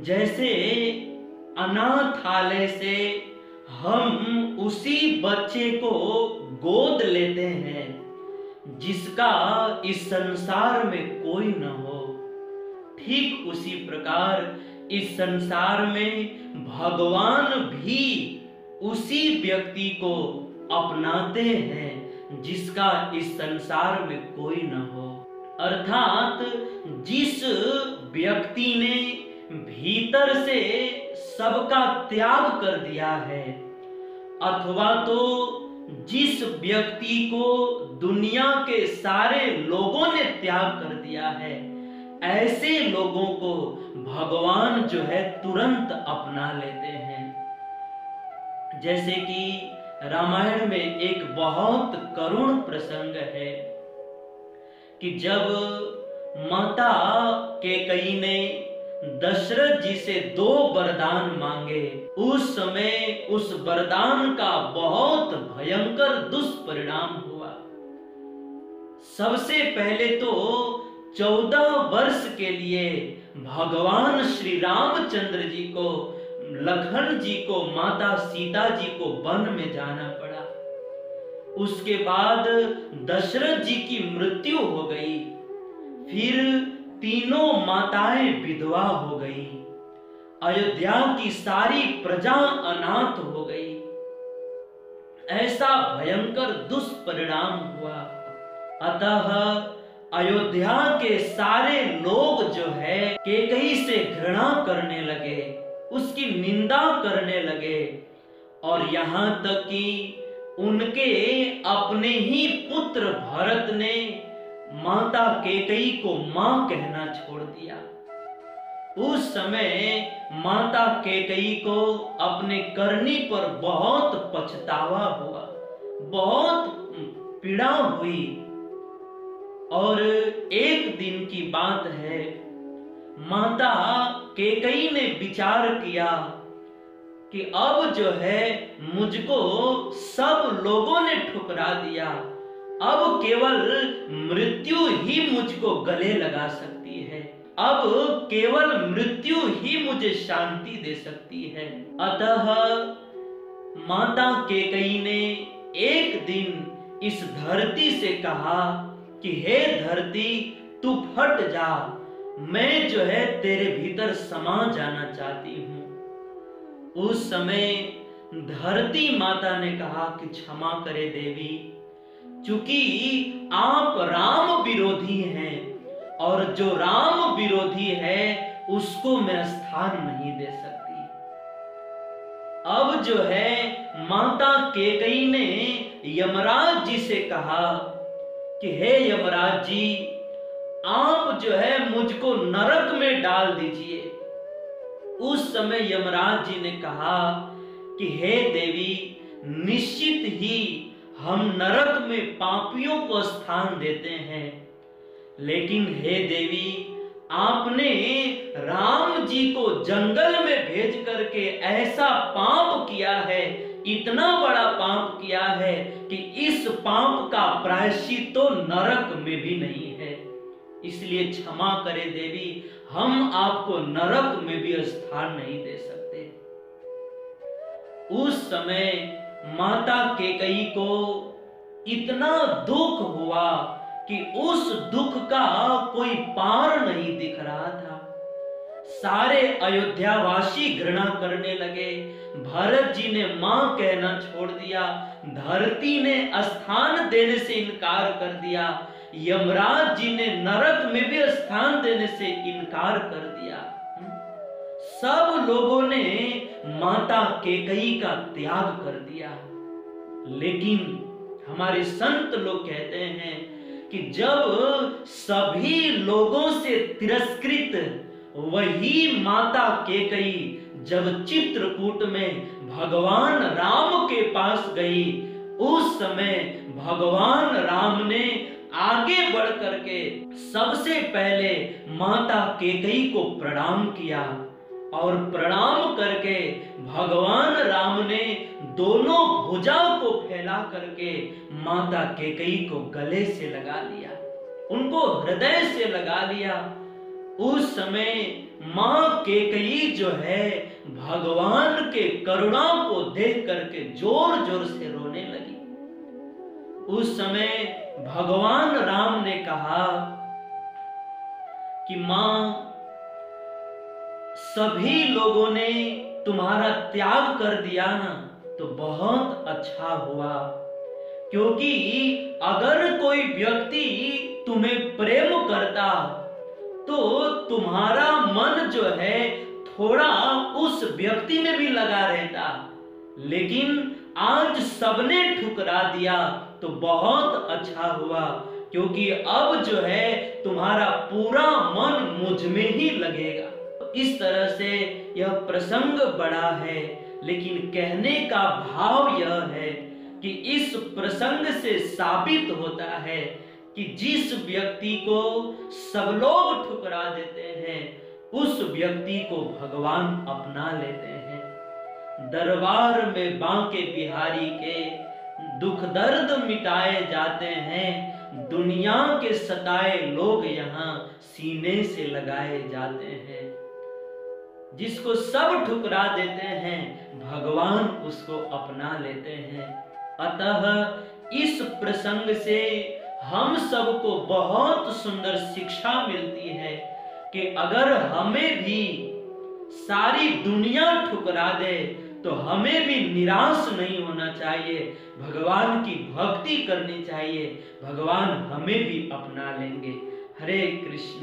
जैसे अनाथालय से हम उसी बच्चे को गोद लेते हैं, जिसका इस संसार में कोई न हो। ठीक उसी प्रकार इस संसार में भगवान भी उसी व्यक्ति को अपनाते हैं, जिसका इस संसार में कोई न हो। अर्थात जिस व्यक्ति ने भीतर से सबका त्याग कर दिया है। अथवा तो जिस व्यक्ति को दुनिया के सारे लोगों ने त्याग कर दिया है, ऐसे लोगों को भगवान जो है तुरंत अपना लेते हैं। जैसे कि रामायण में एक बहुत करुण प्रसंग है कि जब माता के कई ने दशरथ जी से दो वरदान मांगे। उस समय उस वरदान का बहुत भयंकर दुष्परिणाम हुआ। सबसे पहले तो चौदह वर्ष के लिए भगवान श्री रामचंद्र जी को, लखन जी को, माता सीता जी को वन में जाना पड़ा। उसके बाद दशरथ जी की मृत्यु हो गई। फिर तीनों माताएँ विधवा हो गई। अयोध्या की सारी प्रजा अनाथ हो गई। ऐसा भयंकर दुष्परिणाम हुआ। अतः अयोध्या के सारे लोग जो है, केकई से घृणा करने लगे, उसकी निंदा करने लगे और यहाँ तक कि उनके अपने ही पुत्र भरत ने माता केकई को माँ कहना छोड़ दिया। उस समय माता केकई को अपने करनी पर बहुत पछतावा हुआ, बहुत पीड़ा हुई। और एक दिन की बात है, माता केकई ने विचार किया कि अब जो है मुझको सब लोगों ने ठुकरा दिया। अब केवल मृत्यु ही मुझको गले लगा सकती है। अब केवल मृत्यु ही मुझे शांति दे सकती है। अतः माता केकई ने एक दिन इस धरती से कहा कि, हे धरती, तू फट जा। मैं जो है तेरे भीतर समा जाना चाहती हूँ। उस समय धरती माता ने कहा कि, क्षमा करे देवी चूँकि आप राम विरोधी हैं, और जो राम विरोधी है, उसको मैं स्थान नहीं दे सकती। अब जो है, माता केकई ने यमराज जी से कहा कि, हे यमराज जी, आप जो है मुझको नरक में डाल दीजिए। उस समय यमराज जी ने कहा कि, हे देवी, निश्चित ही हम नरक में पापियों को स्थान देते हैं। लेकिन हे देवी, आपने राम जी को जंगल में भेज करके ऐसा पाप किया है, इतना बड़ा पाप किया है कि इस पाप का प्रायश्चित तो नरक में भी नहीं है। इसलिए क्षमा करे देवी, हम आपको नरक में भी स्थान नहीं दे सकते। उस समय माता केकई को इतना दुख हुआ कि उस दुख का कोई पार नहीं दिख रहा था। सारे अयोध्यावासी घृणा करने लगे। भरत जी ने माँ कहना छोड़ दिया। धरती ने स्थान देने से इनकार कर दिया। यमराज जी ने नरक में भी स्थान देने से इनकार कर दिया। सब लोगों ने माता केकई का त्याग कर दिया। लेकिन हमारे संत लोग कहते हैं कि जब सभी लोगों से तिरस्कृत, वही माता केकई जब चित्रकूट में भगवान राम के पास गई, उस समय भगवान राम ने आगे बढ़ करके सबसे पहले माता केकई को प्रणाम किया। और प्रणाम करके भगवान राम ने दोनों भुजा को फैला करके माता केकई को गले से लगा लिया, उनको हृदय से लगा लिया। उस समय माँ केकई जो है, भगवान के करुणा को देख करके ज़ोर ज़ोर से रोने लगी। उस समय भगवान राम ने कहा कि माँ सभी लोगों ने तुम्हारा त्याग कर दिया ना तो बहुत अच्छा हुआ। क्योंकि अगर कोई व्यक्ति तुम्हें प्रेम करता तो तुम्हारा मन जो है, थोड़ा उस व्यक्ति में भी लगा रहता। लेकिन आज सबने ठुकरा दिया तो बहुत अच्छा हुआ। क्योंकि अब जो है, तुम्हारा पूरा मन मुझमें ही लगेगा। इस तरह से यह प्रसंग बड़ा है। लेकिन कहने का भाव यह है कि इस प्रसंग से साबित होता है कि जिस व्यक्ति को सब लोग ठुकरा देते हैं, उस व्यक्ति को भगवान अपना लेते हैं। दरबार में बांके बिहारी के दुख दर्द मिटाए जाते हैं, दुनिया के सताए लोग यहाँ सीने से लगाए जाते हैं। जिसको सब ठुकरा देते हैं, भगवान उसको अपना लेते हैं। अतः इस प्रसंग से हम सबको बहुत सुंदर शिक्षा मिलती है कि अगर हमें भी सारी दुनिया ठुकरा दे तो हमें भी निराश नहीं होना चाहिए। भगवान की भक्ति करनी चाहिए। भगवान हमें भी अपना लेंगे। हरे कृष्ण।